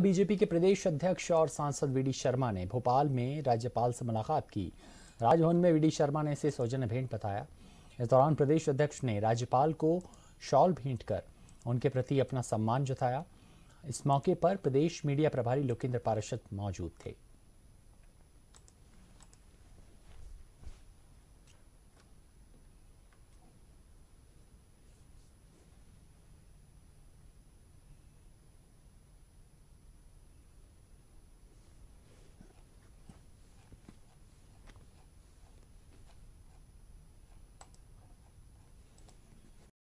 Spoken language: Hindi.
बीजेपी के प्रदेश अध्यक्ष और सांसद वीडी शर्मा ने भोपाल में राज्यपाल से मुलाकात की। राजभवन में वीडी शर्मा ने इसे सौजन्य भेंट बताया। इस दौरान प्रदेश अध्यक्ष ने राज्यपाल को शॉल भेंट कर उनके प्रति अपना सम्मान जताया। इस मौके पर प्रदेश मीडिया प्रभारी लोकेंद्र पारशद मौजूद थे।